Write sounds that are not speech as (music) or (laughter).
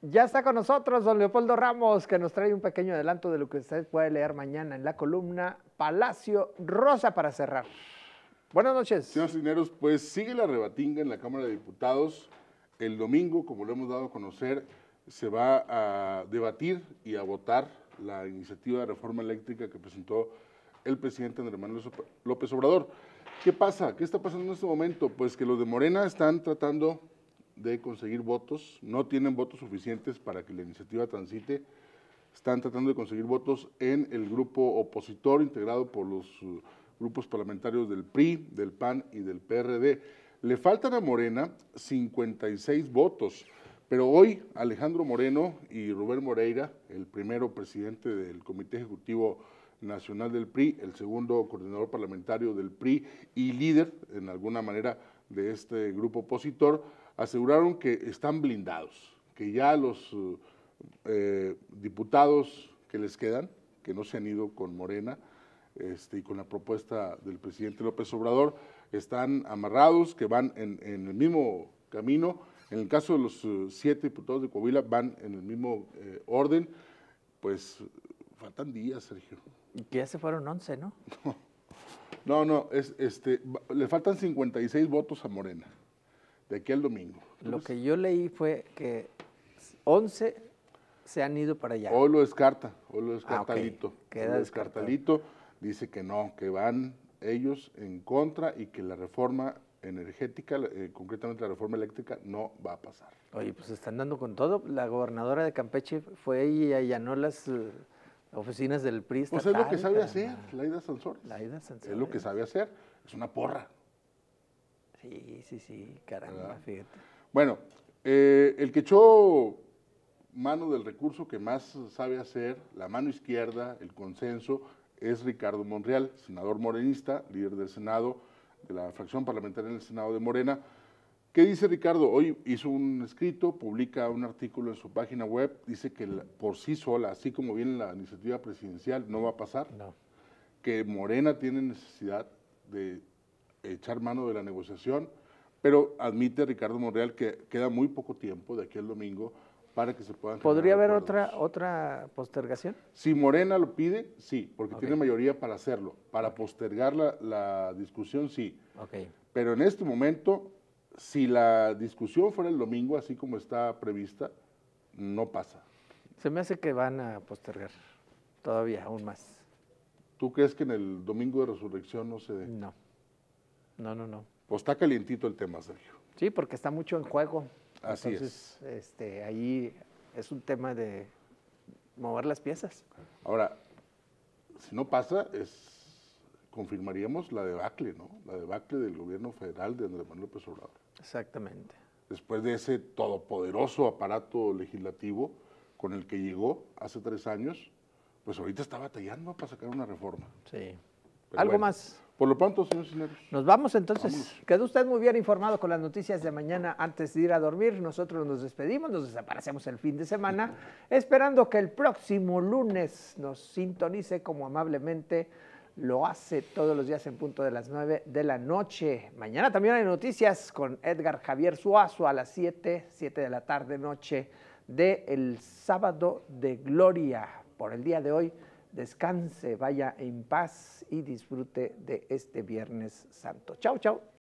Ya está con nosotros don Leopoldo Ramos, que nos trae un pequeño adelanto de lo que usted puede leer mañana en la columna Palacio Rosa para cerrar. Buenas noches. Señores Cineros, pues sigue la rebatinga en la Cámara de Diputados. El domingo, como lo hemos dado a conocer, se va a debatir y a votar la iniciativa de reforma eléctrica que presentó el presidente Andrés Manuel López Obrador. ¿Qué pasa? ¿Qué está pasando en este momento? Pues que los de Morena están tratando de conseguir votos, no tienen votos suficientes para que la iniciativa transite, están tratando de conseguir votos en el grupo opositor integrado por los uh, grupos parlamentarios del PRI, del PAN y del PRD. Le faltan a Morena 56 votos, pero hoy Alejandro Moreno y Rubén Moreira, el primero presidente del Comité Ejecutivo Nacional del PRI, el segundo coordinador parlamentario del PRI y líder, en alguna manera, de este grupo opositor, aseguraron que están blindados, que ya los eh, diputados que les quedan, que no se han ido con Morena este, y con la propuesta del presidente López Obrador, están amarrados, que van en, el mismo camino. En el caso de los eh, siete diputados de Coahuila, van en el mismo eh, orden. Pues faltan días, Sergio. Y que ya se fueron 11, ¿no? (laughs) No, no, es, este, le faltan 56 votos a Morena de aquí al domingo. lo que yo leí fue que 11 se han ido para allá. Hoy lo descarta, hoy lo descarta ah, Queda descartalito. Dice que no, que van ellos en contra y que la reforma energética, eh, concretamente la reforma eléctrica, no va a pasar. Oye, pues están dando con todo. La gobernadora de Campeche fue y allanó las uh, oficinas del PRI. Pues es lo que sabe hacer, Laida Sansores. Laida Sansores. Es lo que sabe hacer, es una porra. Sí, sí, sí, caramba, fíjate. Bueno, eh, el que echó mano del recurso que más sabe hacer, la mano izquierda, el consenso, es Ricardo Monreal, senador morenista, líder del Senado, de la fracción parlamentaria en el Senado de Morena. ¿Qué dice Ricardo? Hoy hizo un escrito, publica un artículo en su página web, dice que por sí sola, así como viene la iniciativa presidencial, no va a pasar. No. Que Morena tiene necesidad de echar mano de la negociación, pero admite Ricardo Monreal que queda muy poco tiempo de aquí al domingo para que se puedan... ¿Podría haber otra, otra postergación? Si Morena lo pide, sí, porque tiene mayoría para hacerlo. Para postergar la, discusión, sí. Okay. Pero en este momento, si la discusión fuera el domingo, así como está prevista, no pasa. Se me hace que van a postergar todavía, aún más. ¿Tú crees que en el domingo de resurrección no se dé? No. No, no, no. Pues está calientito el tema, Sergio. Sí, porque está mucho en juego. Así es. Este, ahí es un tema de mover las piezas. Ahora, si no pasa, es confirmaríamos la debacle, ¿no? La debacle del gobierno federal de Andrés Manuel López Obrador. Exactamente. Después de ese todopoderoso aparato legislativo con el que llegó hace tres años, pues ahorita está batallando para sacar una reforma. Sí. ¿Algo más? Por lo pronto, señor Cisneros. Nos vamos entonces. Quedó usted muy bien informado con las noticias de mañana antes de ir a dormir. Nosotros nos despedimos, nos desaparecemos el fin de semana, (laughs) esperando que el próximo lunes nos sintonice como amablemente lo hace todos los días en punto de las 9 de la noche. Mañana también hay noticias con Edgar Javier Suazo a las 7, 7 de la tarde noche de el sábado de gloria. Por el día de hoy descanse, vaya en paz y disfrute de este Viernes Santo. Chao, chao.